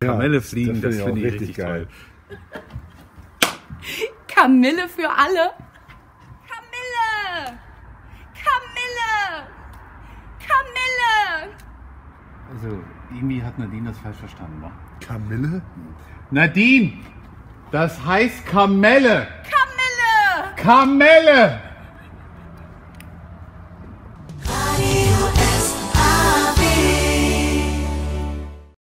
Kamelle fliegen, das ich finde ich richtig geil. toll. Kamille für alle. Kamille! Kamille! Kamille! Also, irgendwie hat Nadine das falsch verstanden, wa? Kamille? Nadine! Das heißt Kamelle! Kamille! Kamelle!